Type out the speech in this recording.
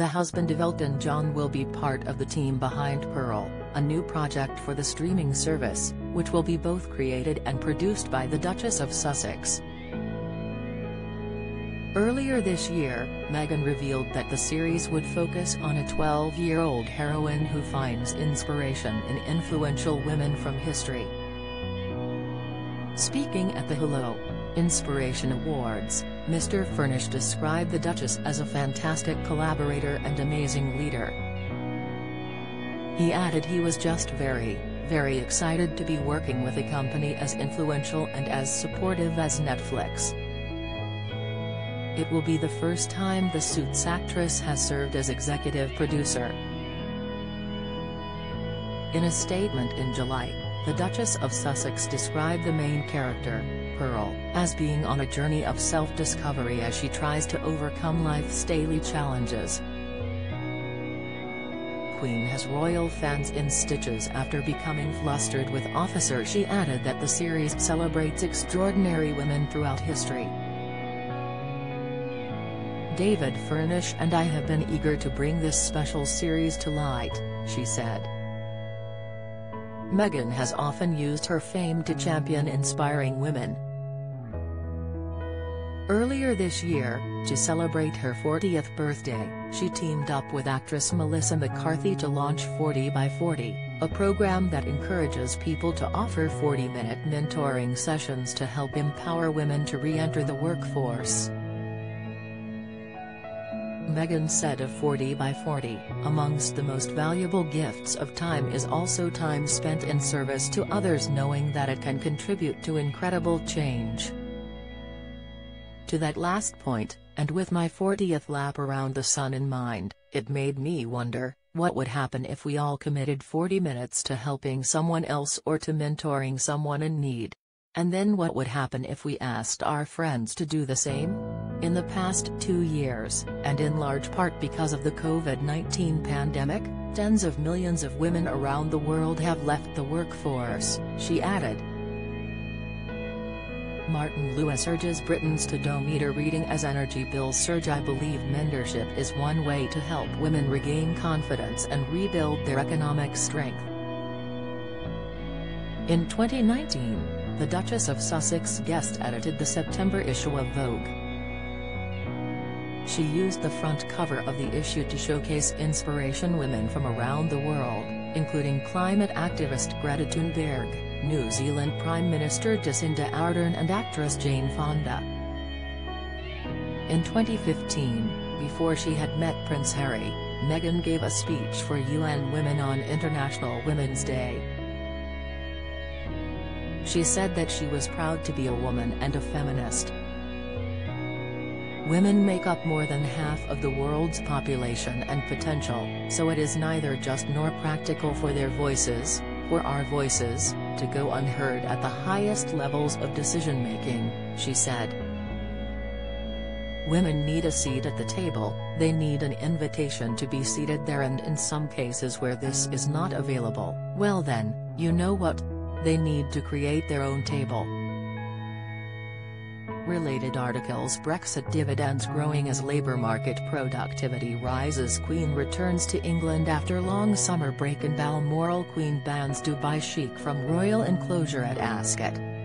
The husband of Elton John will be part of the team behind Pearl, a new project for the streaming service, which will be both created and produced by the Duchess of Sussex. Earlier this year, Meghan revealed that the series would focus on a 12-year-old heroine who finds inspiration in influential women from history. Speaking at the Hello! Inspiration Awards, Mr. Furnish described the Duchess as a fantastic collaborator and amazing leader. He added he was just very, very excited to be working with a company as influential and as supportive as Netflix. It will be the first time the Suits actress has served as executive producer. In a statement in July, the Duchess of Sussex described the main character, Pearl, as being on a journey of self-discovery as she tries to overcome life's daily challenges. Queen has royal fans in stitches after becoming flustered with Officer she added that the series celebrates extraordinary women throughout history. David Furnish and I have been eager to bring this special series to light, she said. Meghan has often used her fame to champion inspiring women. Earlier this year, to celebrate her 40th birthday, she teamed up with actress Melissa McCarthy to launch 40 by 40, a program that encourages people to offer 40-minute mentoring sessions to help empower women to re-enter the workforce. Meghan said of 40 by 40, amongst the most valuable gifts of time is also time spent in service to others knowing that it can contribute to incredible change. To that last point, and with my 40th lap around the sun in mind, it made me wonder, what would happen if we all committed 40 minutes to helping someone else or to mentoring someone in need? And then what would happen if we asked our friends to do the same? In the past two years, and in large part because of the COVID-19 pandemic, tens of millions of women around the world have left the workforce, she added. Martin Lewis urges Britons to don't meter reading as energy bills surge I believe mentorship is one way to help women regain confidence and rebuild their economic strength. In 2019, the Duchess of Sussex guest-edited the September issue of Vogue. She used the front cover of the issue to showcase inspiration women from around the world, including climate activist Greta Thunberg, New Zealand Prime Minister Jacinda Ardern and actress Jane Fonda. In 2015, before she had met Prince Harry, Meghan gave a speech for UN Women on International Women's Day. She said that she was proud to be a woman and a feminist. Women make up more than half of the world's population and potential, so it is neither just nor practical for their voices, for our voices, to go unheard at the highest levels of decision-making, she said. Women need a seat at the table, they need an invitation to be seated there and in some cases where this is not available, well then, you know what, they need to create their own table. Related articles Brexit dividends growing as labour market productivity rises Queen returns to England after long summer break in Balmoral Queen bans Dubai sheikh from royal enclosure at Ascot.